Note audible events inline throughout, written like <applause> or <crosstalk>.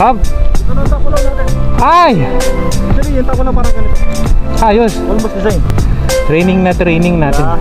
Hop. Ito na tako lang natin. Ay! Actually, yung tako na parang ganito. Ayos. Almost same. Training na training natin. Ah.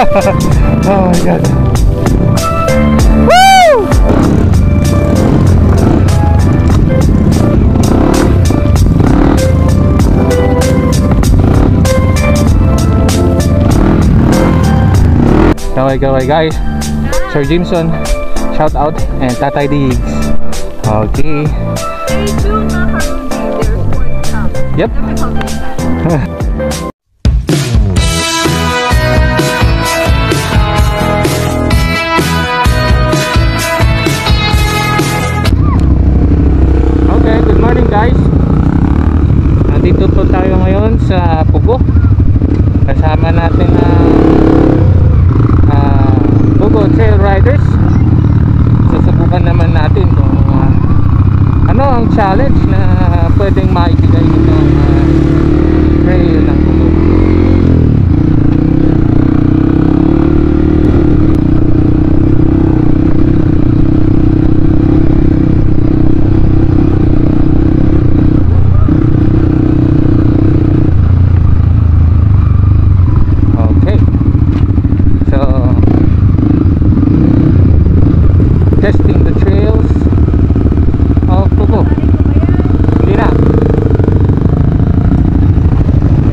Oh my god. Kaway kaway guys. Sir Jimson, shout out and Tatay Diggs. Okay. Stay <laughs> testing the trails of Pugo. Hindi na.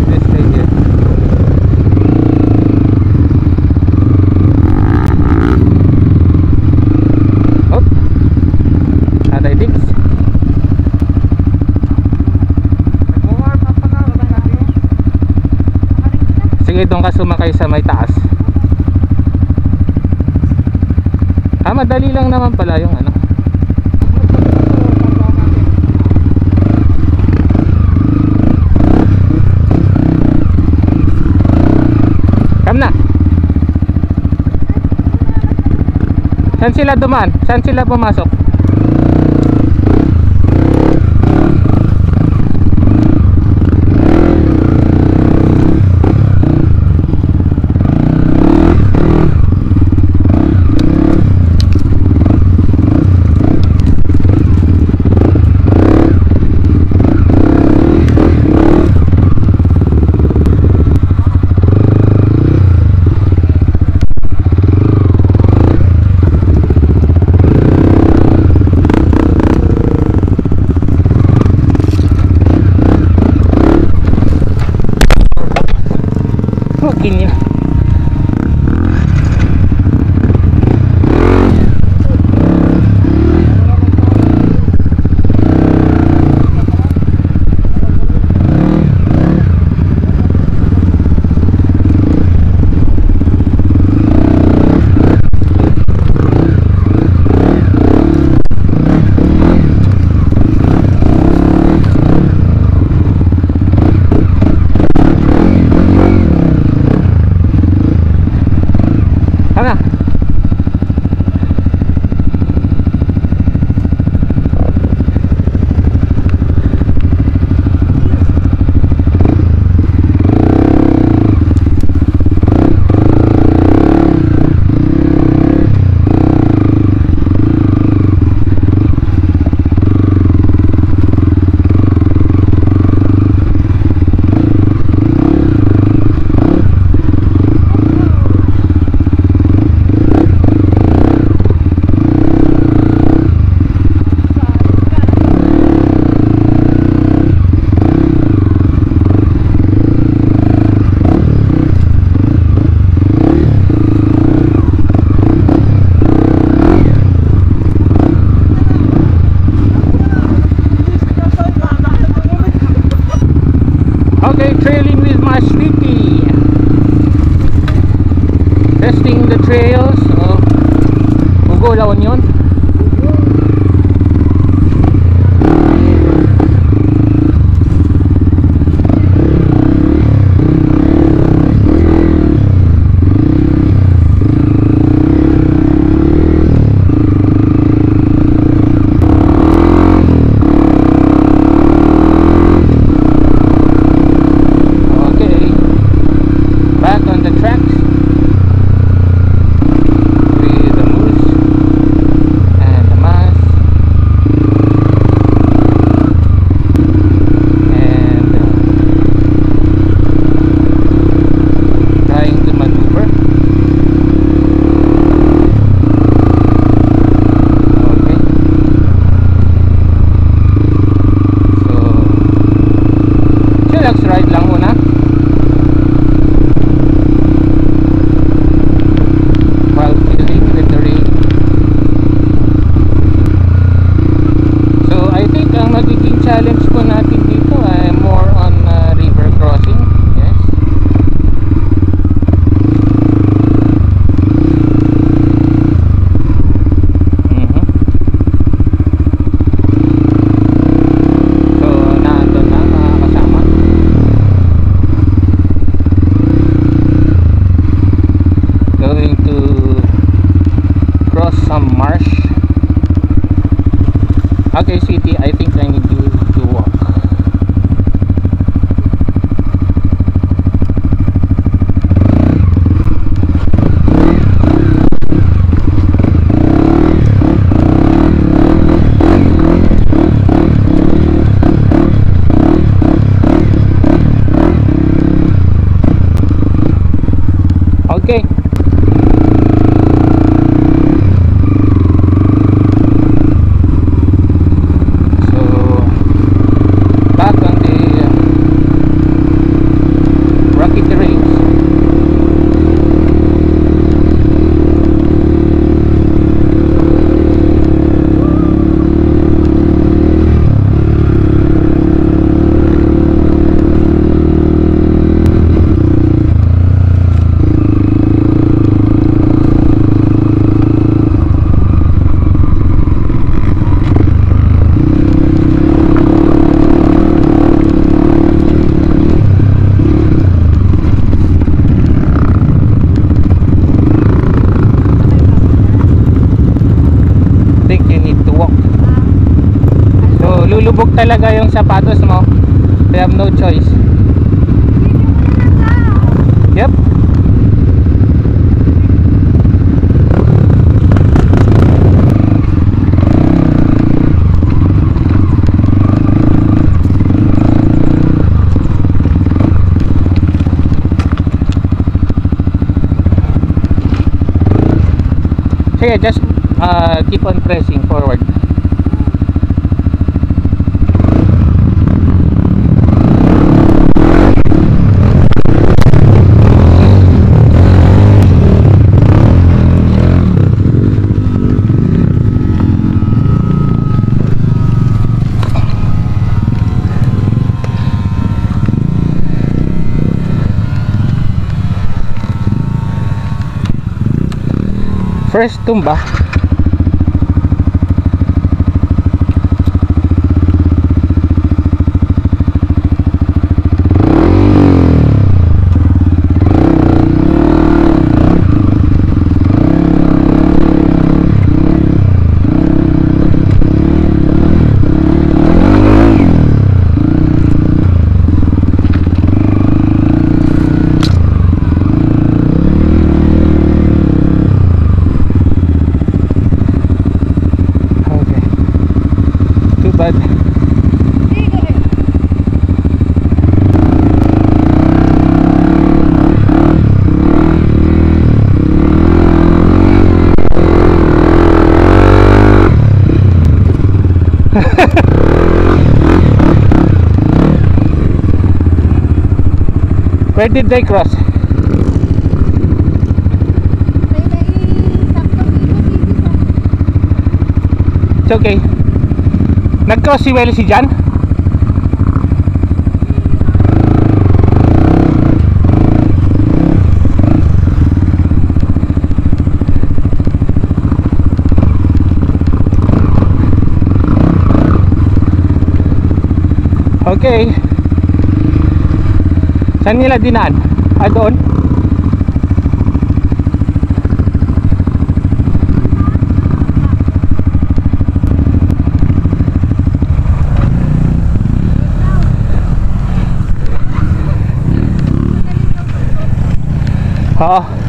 Let's stay here. Hop. Tatay Dix. Sige, doon ka sumakay sa may taas. Ah, madali lang naman pala yung ano. Come na. Saan sila dumaan? Saan sila pumasok? City. Testing the trails of Ugo La Union. Lulubog talaga yung sapatos mo. You have no choice. Yep. Sige, just uh, keep on pressing forward. First tumba. Where did they cross? It's okay. Nag-cross si Welly si Jan? Okay. Saan nila dinaan? Ah, doon? Oo. Okay.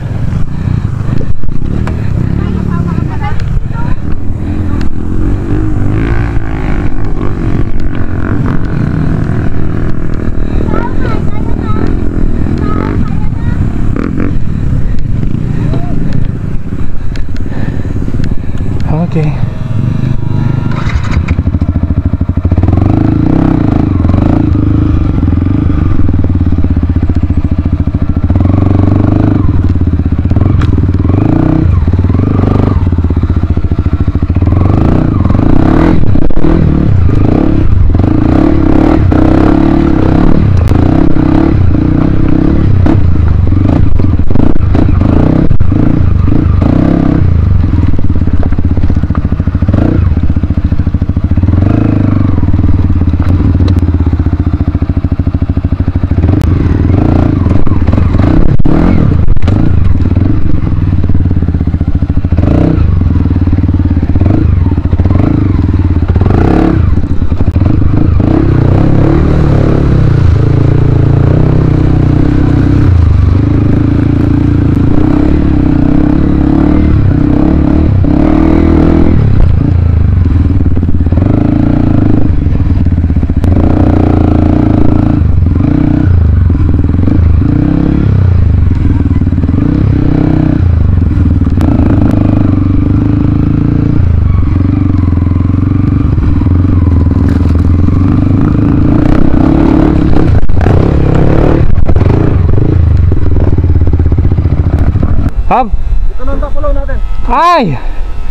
Ay!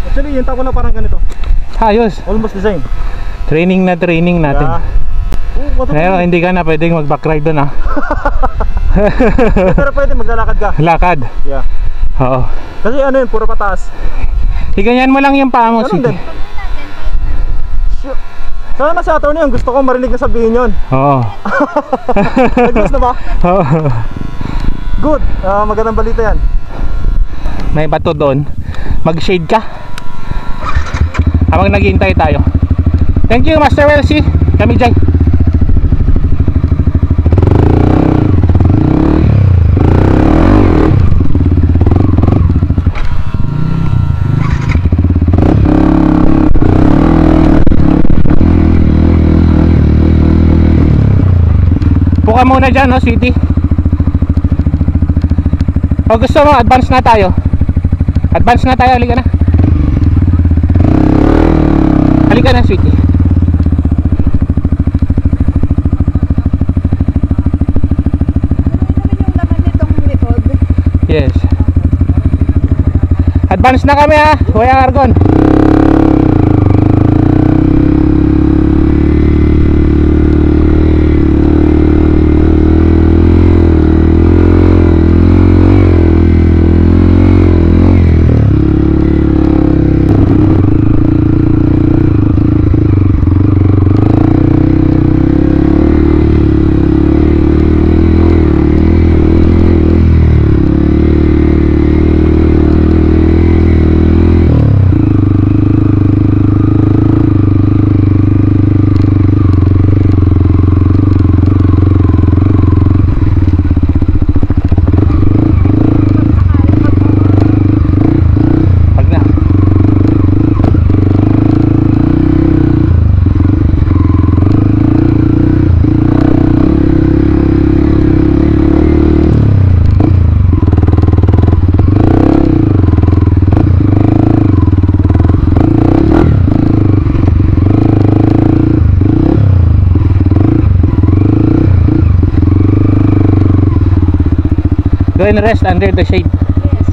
Actually, yung takulaw parang ganito. Ayos. Almost the same. Training na training natin. Yeah. Oh. Pero hindi ka na pwedeng mag backride doon ah. <laughs> Pero pwede maglalakad ka. Lakad. Yeah. Oo. Kasi ano yun, puro pataas. Higanyan mo lang yung paa mo. Ganun din. Sana sa yung gusto ko marinig na sabihin yun. Oo. <laughs> Nag-miss na ba? <laughs> Oo. Good. Ah, magandang balita yan. May bato doon. Mag-shade ka. Habang naghihintay tayo. Thank you, Master Welsi. Kami dyan. Puka muna dyan, no, sweetie. O gusto mo, advance na tayo. Advance na tayo, halika na. Halika na, sweetie. Yes. Advance na kami ha, Kuya Argon. Wag na. And rest under the shade. Yes.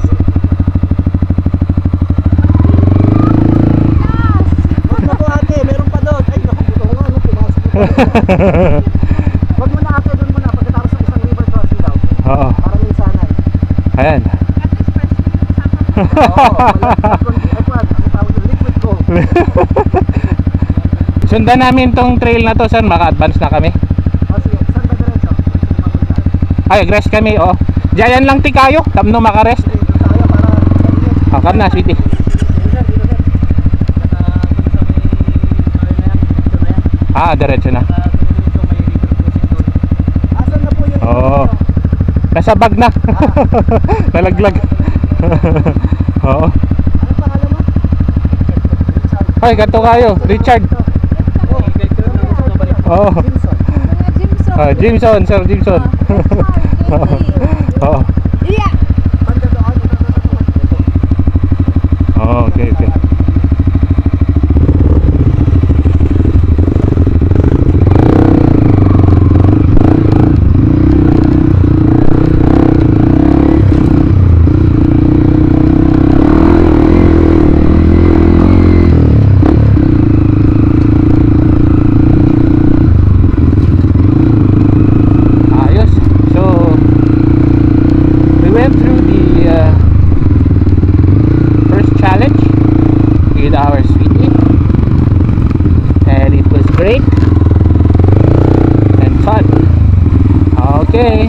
Huwag na po ate, meron pa doon. Ay, naku, buto nga, ano, pumasok. <laughs> Huwag mo na ate, doon muna. Pagkatapos ng isang river crossing daw. Oo. Para may sanay. Ayan. At least first yung sama mo. Oo, yung liquid ko. <laughs> Sundan namin tong trail na to, sir. Maka-advance na kami. O sige, saan ba diretso? Ay, rest kami, oh. Diyan lang ti kayo. Tapno makarest. Akan na, city. Ah, diretso na. Oo. Nasa bag na. <laughs> Nalaglag. <laughs> Oo. Ay, ganito kayo. Richard. Oh. Oo. Ah, Jimson, Sir Jimson. <laughs> Oo. Banda doon, ito na ito. Oh, okay, okay. Ayos. So, we went through the uh, first challenge with our sweetie and it was great and fun. Okay.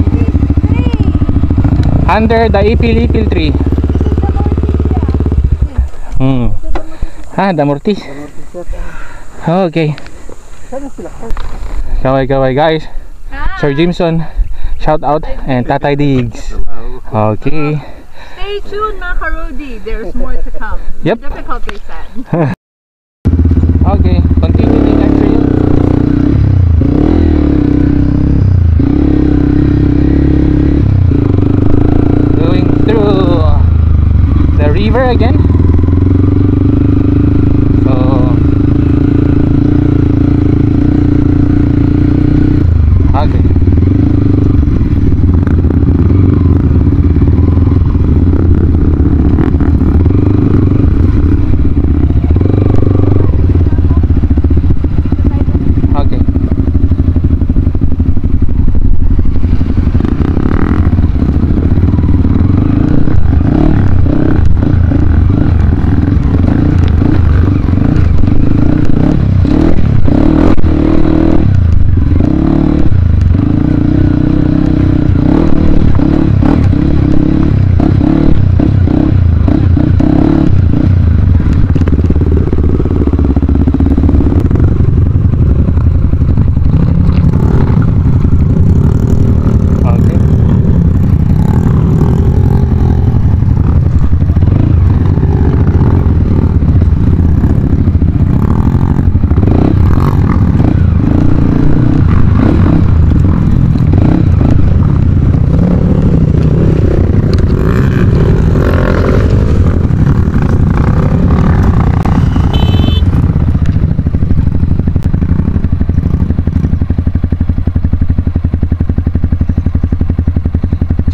Under the ipil ipil tree. Hmm. Ah damortis okay. Kaway kaway guys. Sir Jimson shout out. And Tatay Diggs. Okay. Stay tuned, mga Karodi. There's more to come. Yep. Difficulty sad. <laughs> Okay, continue the next trail. Going through the river again. So Okay. Okay. Okay.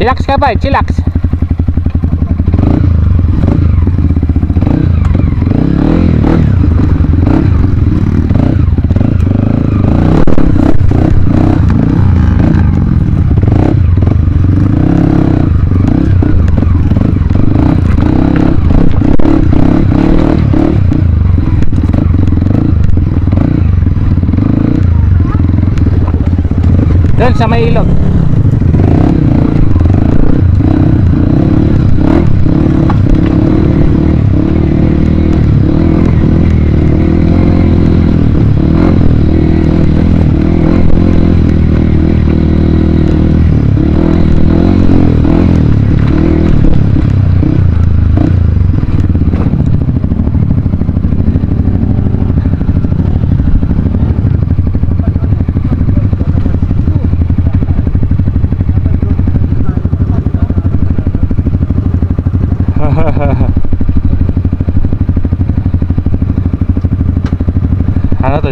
Chillax ka? Chillax. Doon sa may ilog.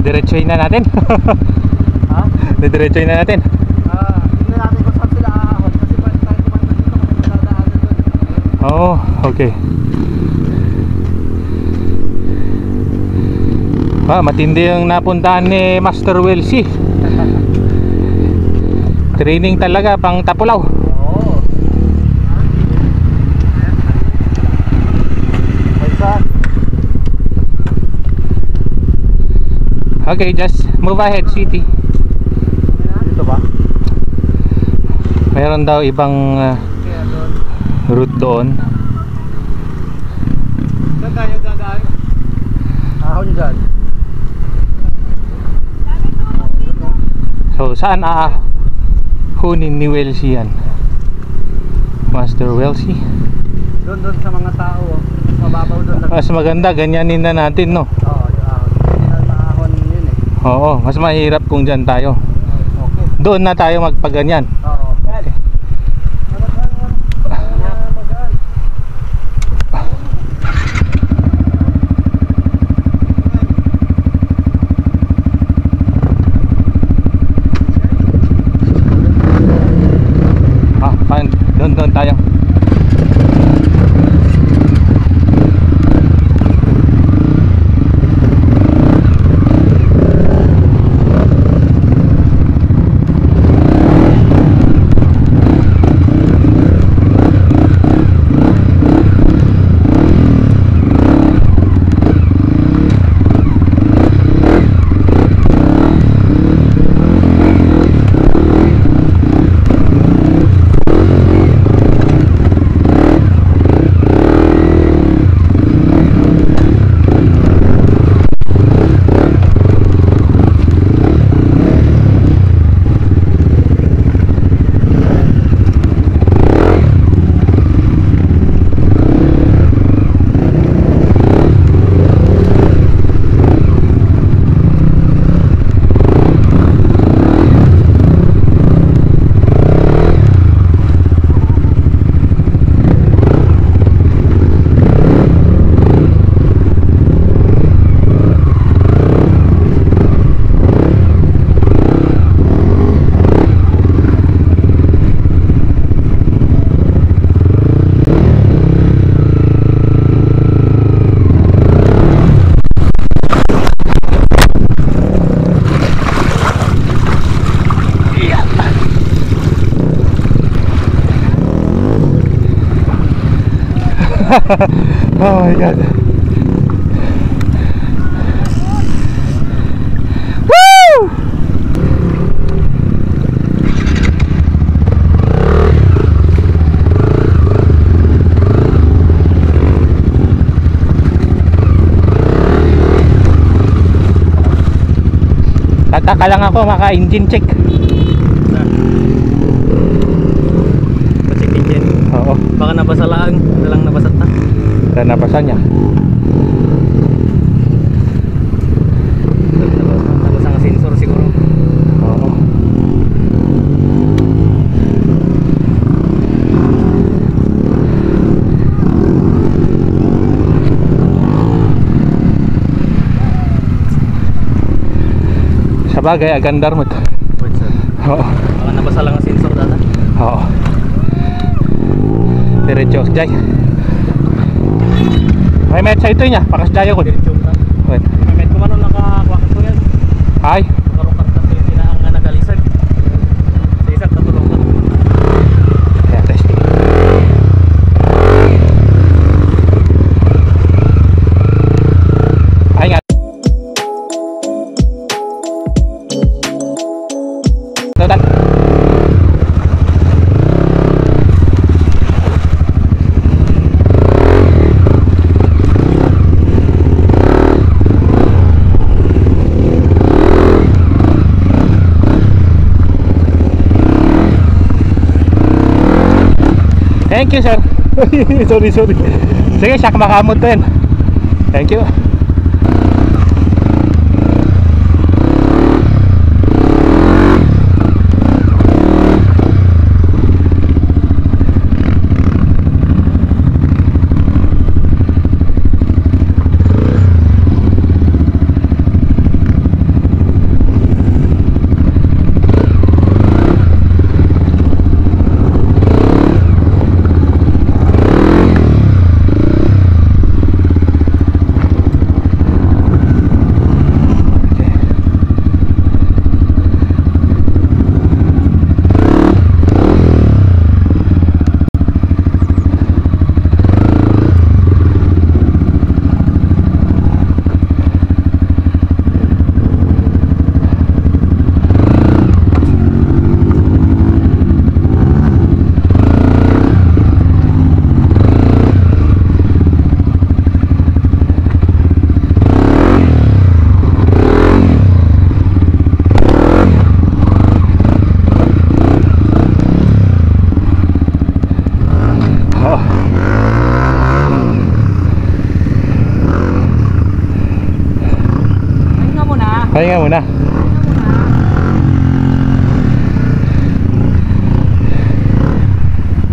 Diretsuhin na natin. <laughs> Ha? Didiretsuhin na natin. Ah, tingnan natin kung saan sila aahon kasi pwede tayo kumanda dito kung may madadaanan doon. Oo, oh, okay. Ah, matindi yung napuntahan ni Master Welsi. <laughs> Training talaga pang tapulaw. Oo. Ay saan? Okay, just move ahead, city. Dito ba? Mayroon daw ibang uh, route doon. Saan tayo dadaan? Ahon dyan. So, saan aahunin ni Welsie yan? Master Welsie? Doon doon sa mga tao. oh. Mababaw doon. Mas maganda, ganyanin na natin, no? Oo, yung ahon. Hindi na maahon yun eh. Oo, mas mahirap kung dyan tayo. Okay. Doon na tayo magpaganyan. Oo. Okay. Ah, pan, doon doon tayo. Oh my god. Woo! Tataka lang ako maka engine check. Pacheck engine. Oo. Baka nabasa lang. Nalang nabasa ta. Sa bagay, agandar mo to. Wait sir. Oo. Baka nabasa lang ang sensor data. Oo. Diretso, Jay. May met sa ito niya, pakas Jay ako. Diretso ta. Wait. May ko man nakakuha ko yan. Ay, Thank you, sir. <laughs> sorry, sorry. Sige, siya makamot din. Thank you.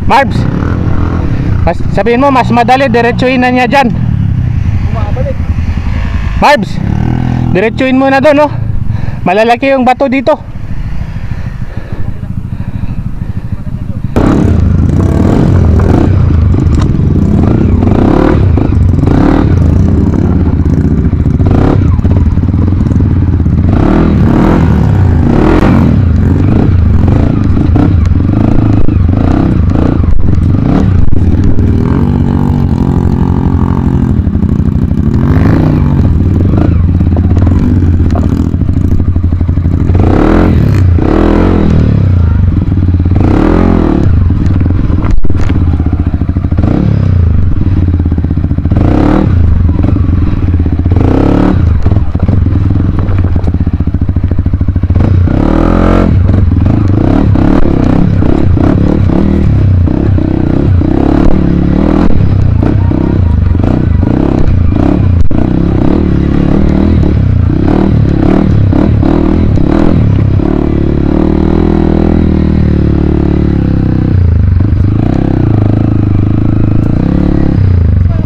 Marbs, mas, sabihin mo, mas madali, diretsuin na niya dyan. Marbs, diretsuin mo na doon, oh. Malalaki yung bato dito.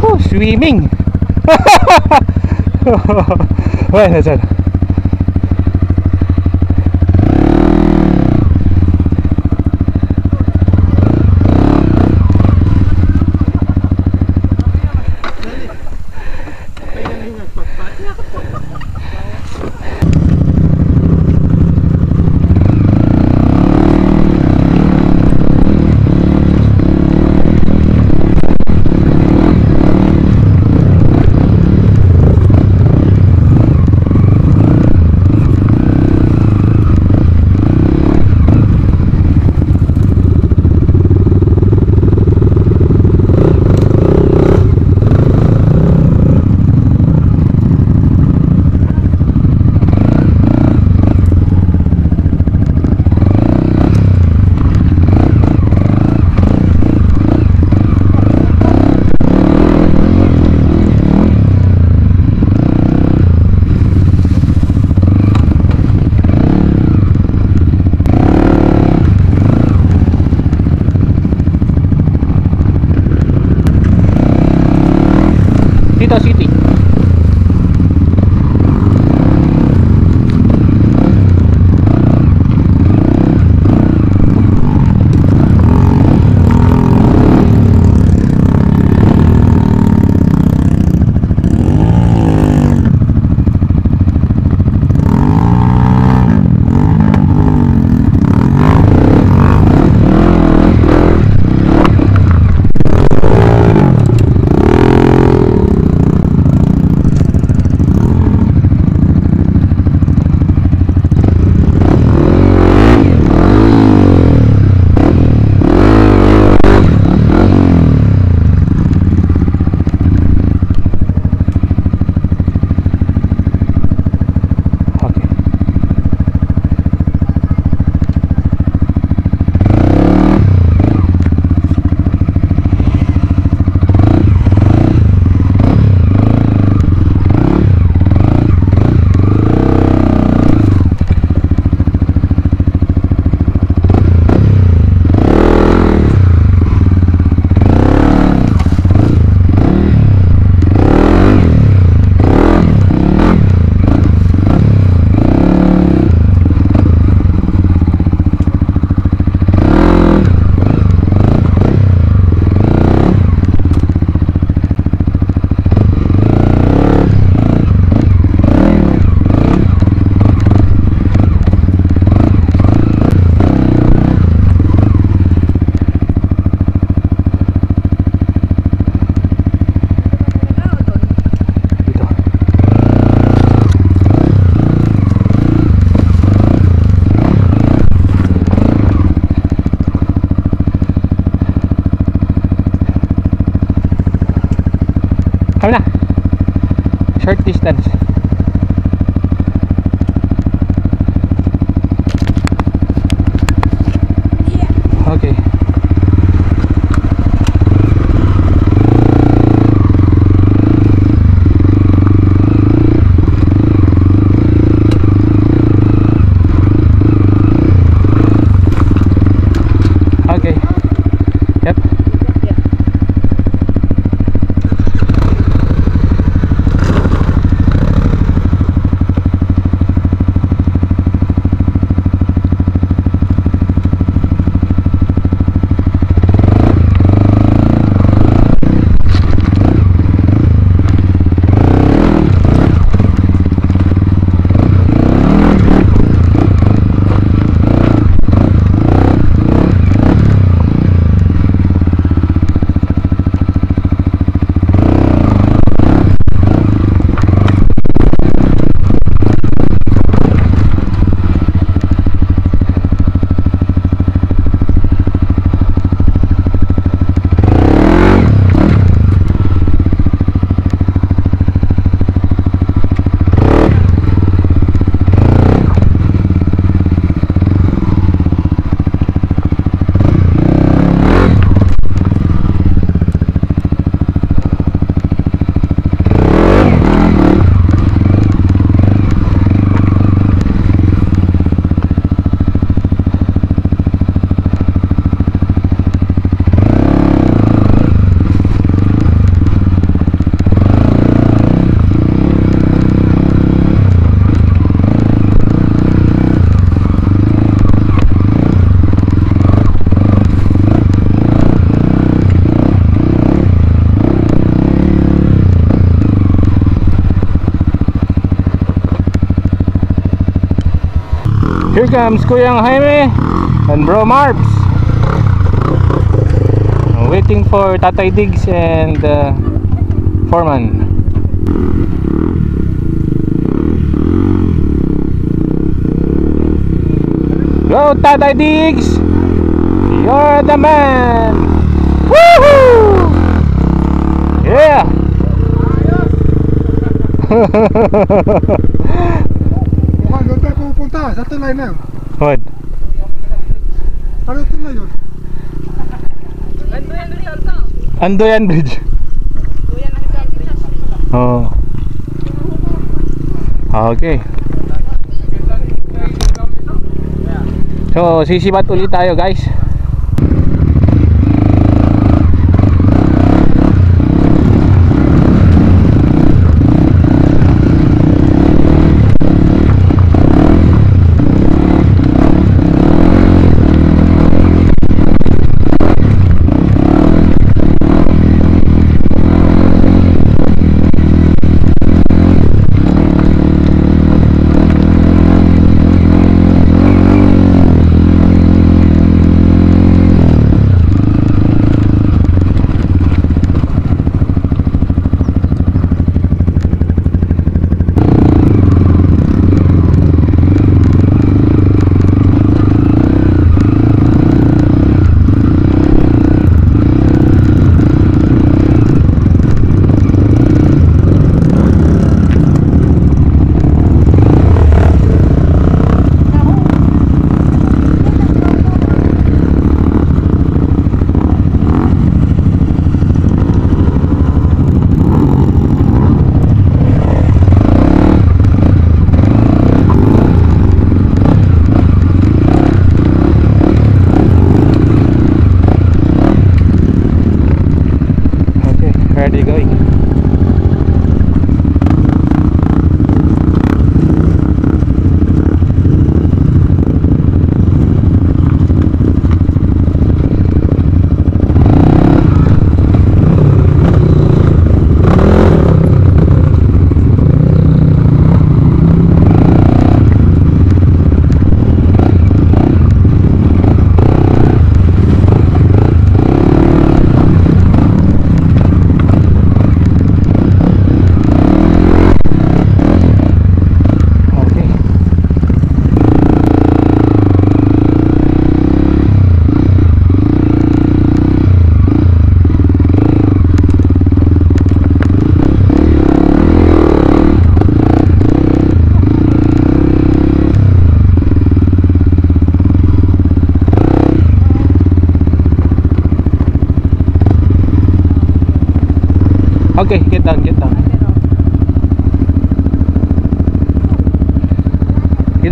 Oh, swimming. Bueno, sir. Dito comes Kuyang Jaime and Bro Marbs. Waiting for Tatay Diggs and uh, Foreman. Go Tatay Diggs! You're the man! Woohoo! Yeah! <laughs> Pupunta, sa tulay na. What? Ano tulay yun? Andoyan Bridge. Oh. Okay. So, sisibat ulit tayo, guys.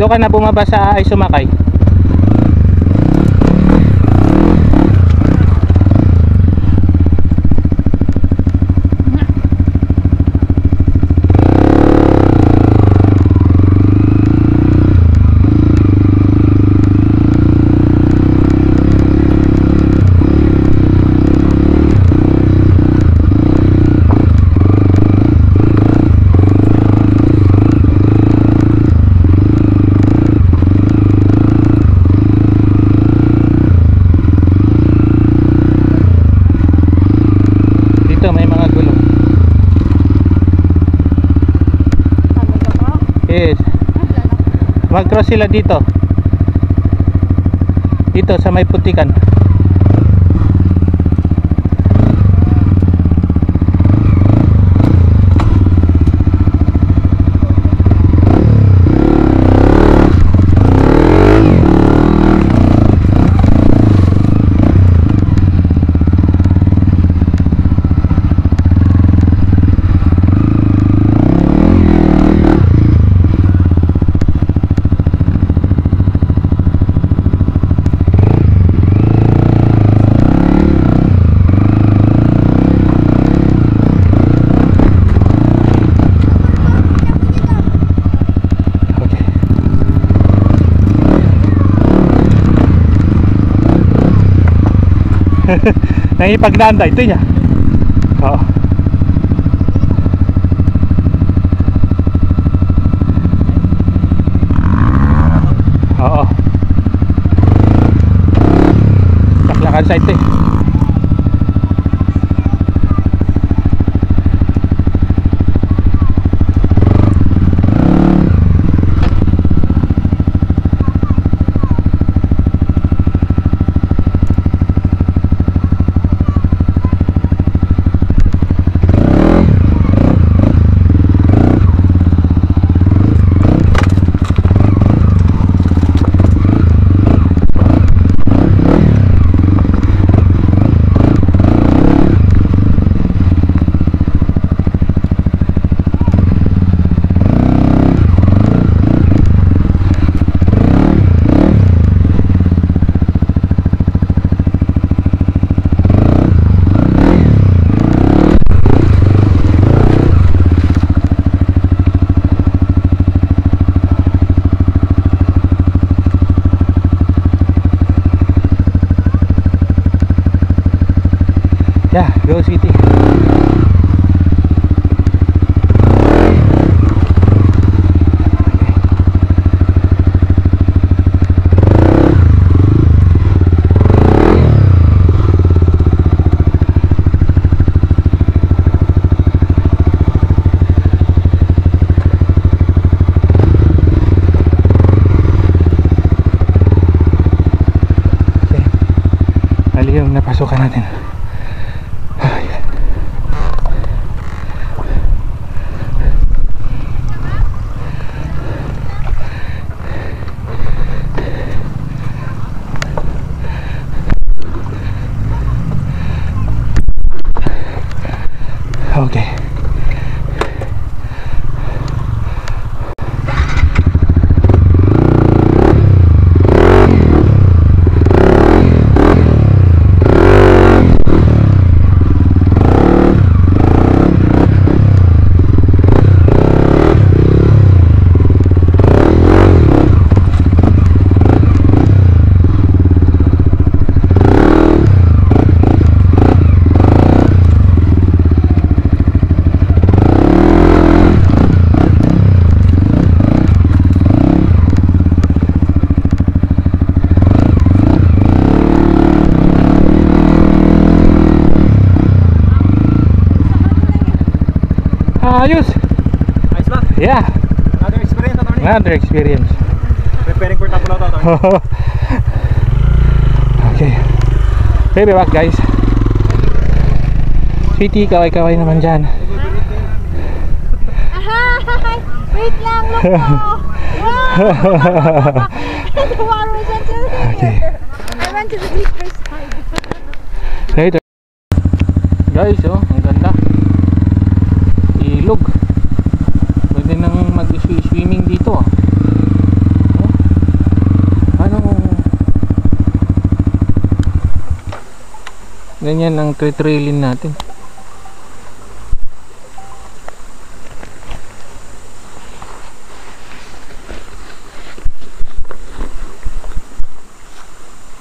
Ka na bumaba sa ay sumakay. Dito may mga gulong. Yes. Mag-cross sila dito. Dito sa may putikan. <laughs> Nangipagnaan tayo. Ito niya. Oo. Oo. Taklakan sa ito eh. Okay. Baby back guys. Sweetie, kaway-kaway naman dyan. Hi! Wait lang, look po! Wow! Okay. I went to the deeper side. Later. Guys, oh, ang ganda. Ilog. Pwede nang mag-swimming dito, ah. Oh. Ano? Ganyan ang tre-trailin natin.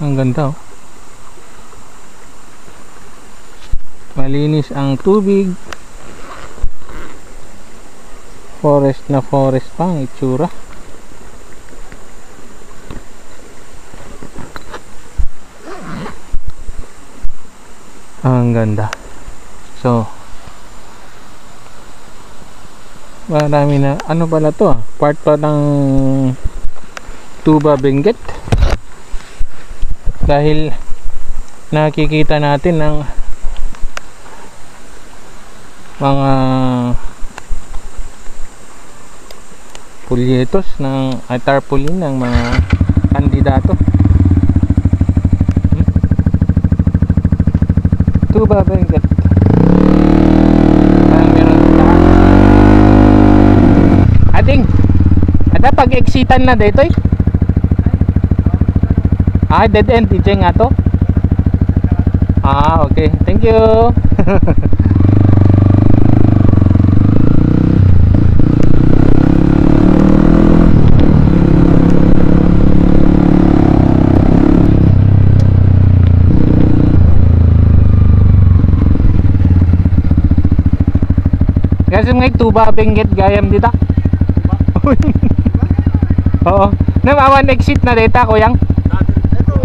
Ang ganda, oh. malinis ang tubig forest na forest pa ang itsura ang ganda. So marami na ano pala to ah? Part pa ng tuba benguet dahil nakikita natin ng mga pulyetos ng ay tarpaulin ng mga kandidato tuba benguet parang meron lahat ading ada pag exitan na dito eh. Ah dead end. DJ nga to. Ah okay. Thank you <laughs> Kasi ngay tuba benguet gayam dita. Oo. Namawan exit na data ko yang. Ito,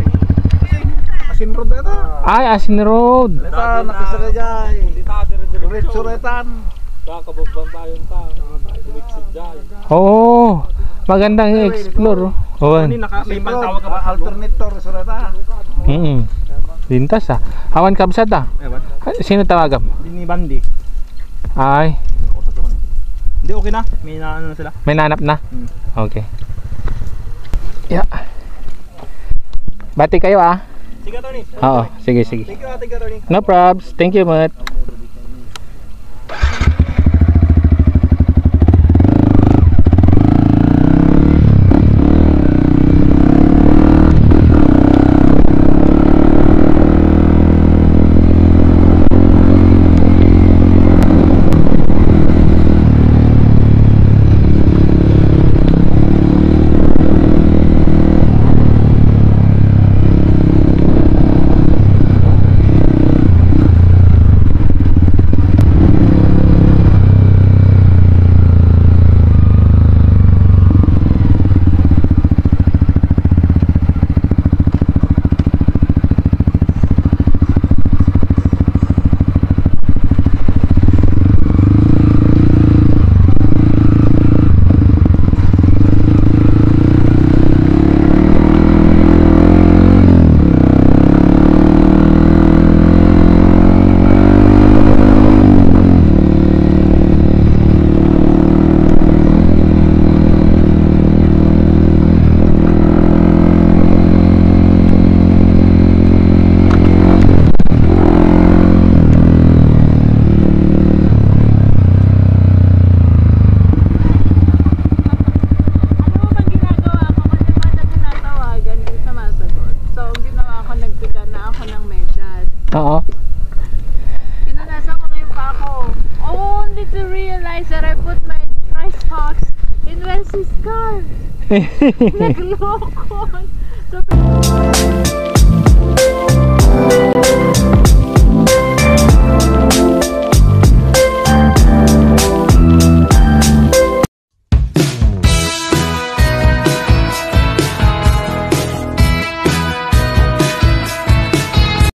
kasi, kasi Asin road ito. Ay, Asin Road. Ito, nakasara dyan. Diretso-retan. Oo. Magandang i-explore. oh. Oo. naka, may pantawag ka ba? Alternator, surata. Mm. Lintas ah. Awan kabsat ah. Sino tawagan? Hindi ni Bandi. Ay, Hindi, okay na. May naano na sila. may nanap na. Hmm. Okay. Yeah. Bati kayo ah. Sige, Tony. Oo, sige sige. Thank you, ate Tony. No probs. Thank you, Mat.